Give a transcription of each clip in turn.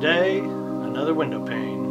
day, another window pane.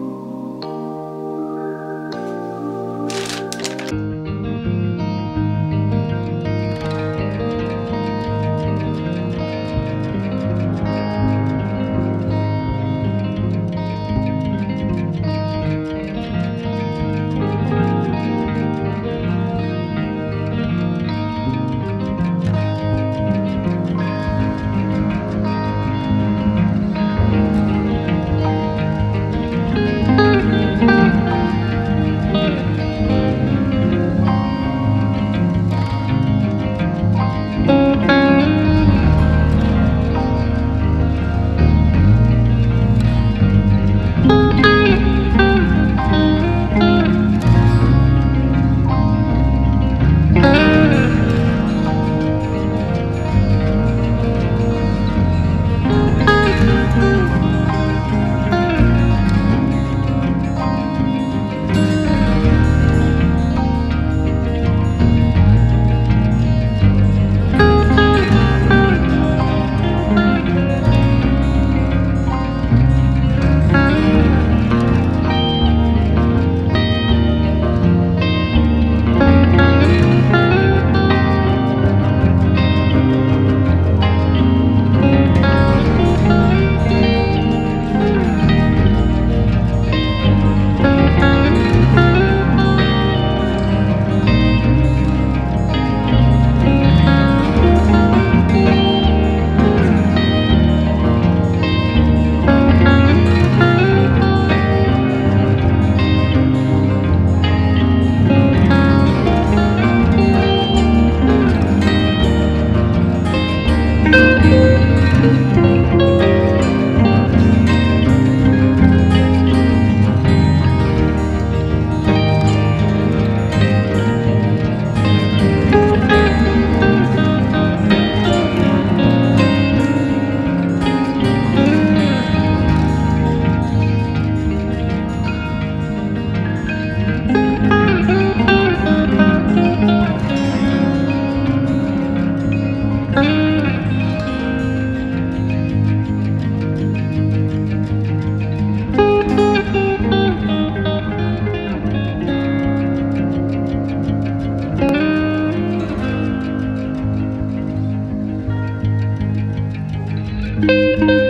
Música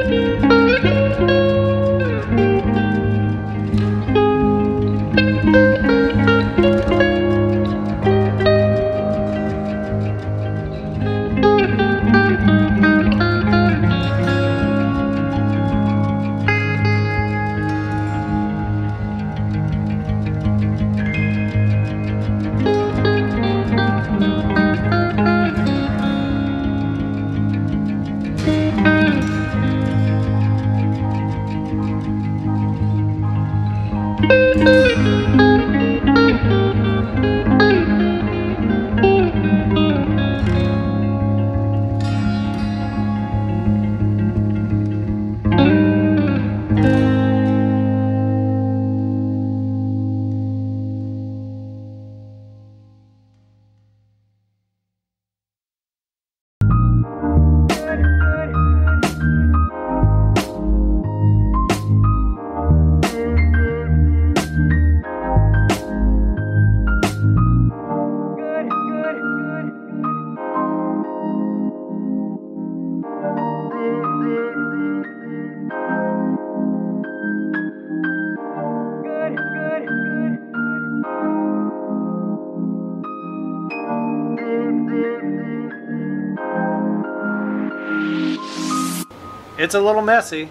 It's a little messy.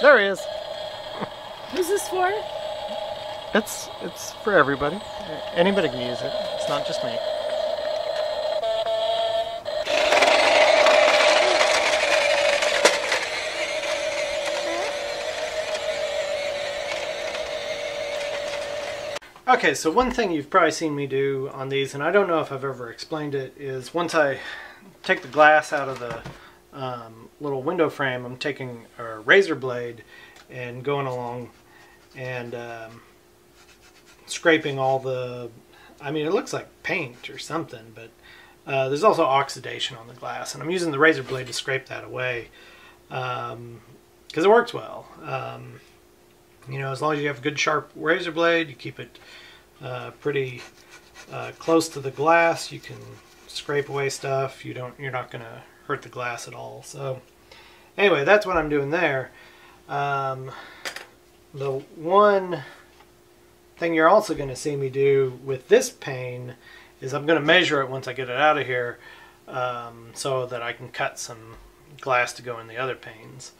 There he is. Who's this for? It's it's for everybody. Anybody can use it. It's not just me. Okay, so one thing you've probably seen me do on these, and I don't know if I've ever explained it, is once I take the glass out of the um, little window frame, I'm taking a razor blade and going along and um, scraping all the. I mean, it looks like paint or something, but uh, there's also oxidation on the glass, and I'm using the razor blade to scrape that away because um, it works well. Um, you know, as long as you have a good sharp razor blade, you keep it uh, pretty uh, close to the glass. You can scrape away stuff. You don't. You're not going to hurt the glass at all. So, anyway, that's what I'm doing there. Um, the one thing you're also going to see me do with this pane is I'm going to measure it once I get it out of here, um, so that I can cut some glass to go in the other panes.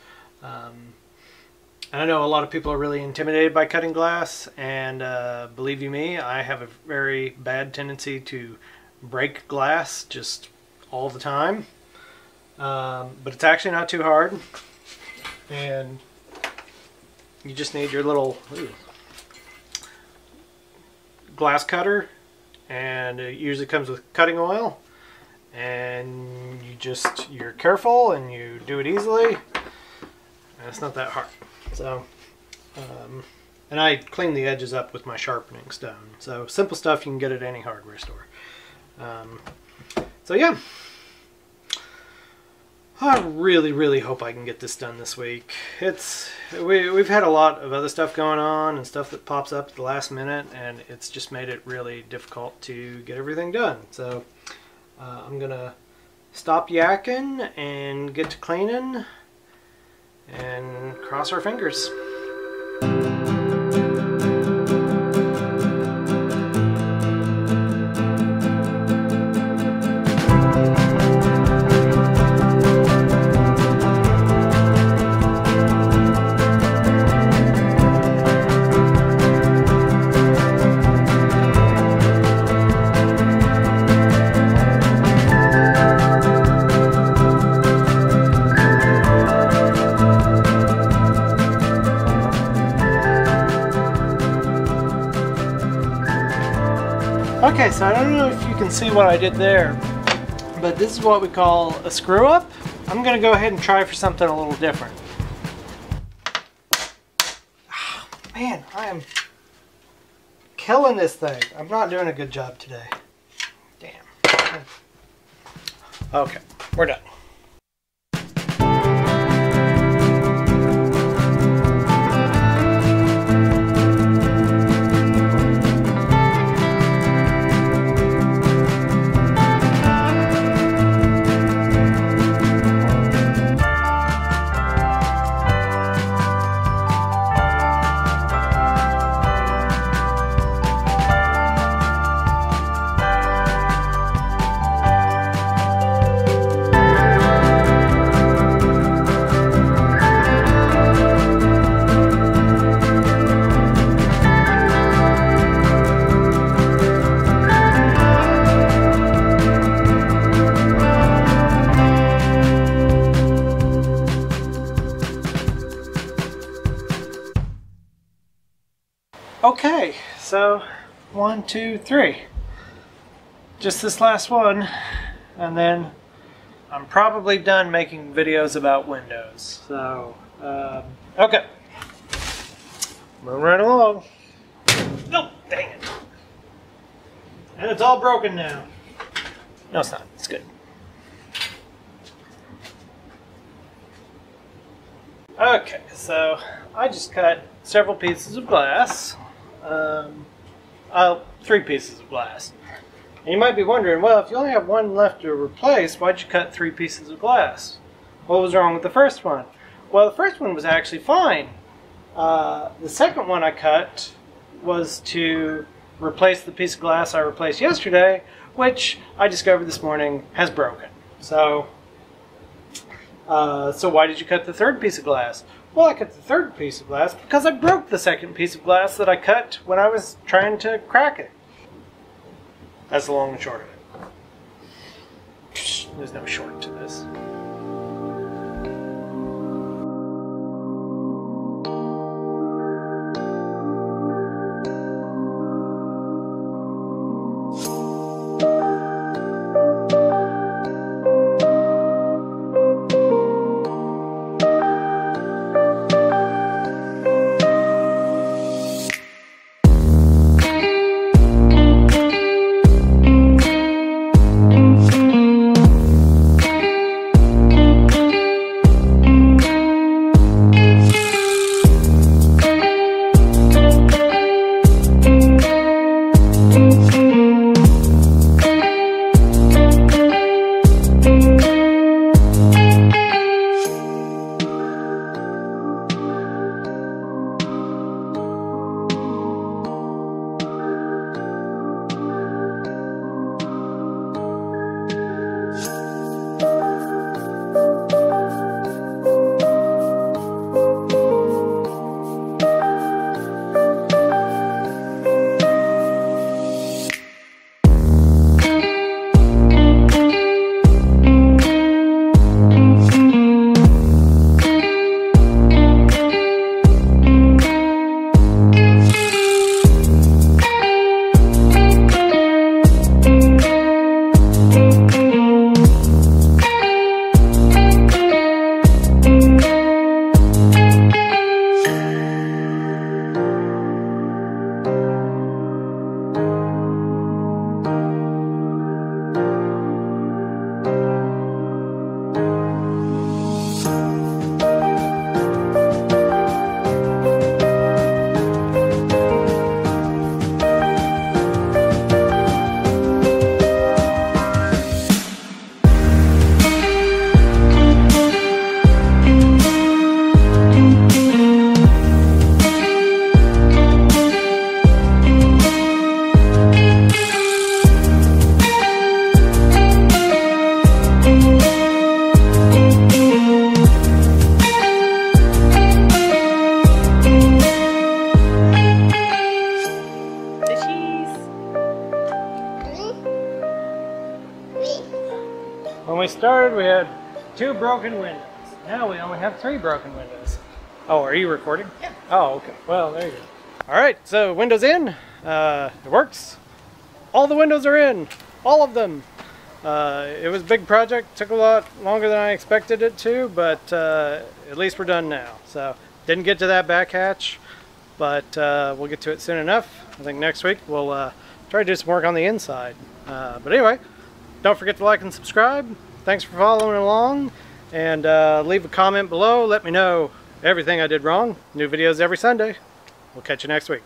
Um, and I know a lot of people are really intimidated by cutting glass, and uh, believe you me, I have a very bad tendency to break glass just all the time. Um, but it's actually not too hard, and you just need your little ooh, glass cutter, and it usually comes with cutting oil. And you just you're careful and you do it easily. And it's not that hard. So, um, and I clean the edges up with my sharpening stone. So simple stuff you can get at any hardware store. Um, so yeah, I really, really hope I can get this done this week. It's we we've had a lot of other stuff going on and stuff that pops up at the last minute, and it's just made it really difficult to get everything done. So uh, I'm gonna stop yakking and get to cleaning and cross our fingers. Okay, so I don't know if you can see what I did there, but this is what we call a screw up. I'm gonna go ahead and try for something a little different. Oh, man, I am killing this thing. I'm not doing a good job today. Damn. Okay, we're done. So one, two, three. Just this last one, and then I'm probably done making videos about Windows. So, um, okay. Moving right along. Nope, dang it. And it's all broken now. No, it's not. It's good. Okay, so I just cut several pieces of glass. Um, uh, three pieces of glass. And you might be wondering, well, if you only have one left to replace, why'd you cut three pieces of glass? What was wrong with the first one? Well, the first one was actually fine. Uh, the second one I cut was to replace the piece of glass I replaced yesterday, which I discovered this morning has broken. So, uh, so why did you cut the third piece of glass? Well, I cut the third piece of glass because I broke the second piece of glass that I cut when I was trying to crack it. That's the long and short of it. There's no short to this. We had two broken windows. Now we only have three broken windows. Oh, are you recording? Yeah. Oh, okay. Well, there you go. All right, so windows in. Uh, it works. All the windows are in. All of them. Uh, it was a big project. Took a lot longer than I expected it to, but uh, at least we're done now. So didn't get to that back hatch, but uh, we'll get to it soon enough. I think next week we'll uh, try to do some work on the inside. Uh, but anyway, don't forget to like and subscribe. Thanks for following along, and uh, leave a comment below. Let me know everything I did wrong. New videos every Sunday. We'll catch you next week.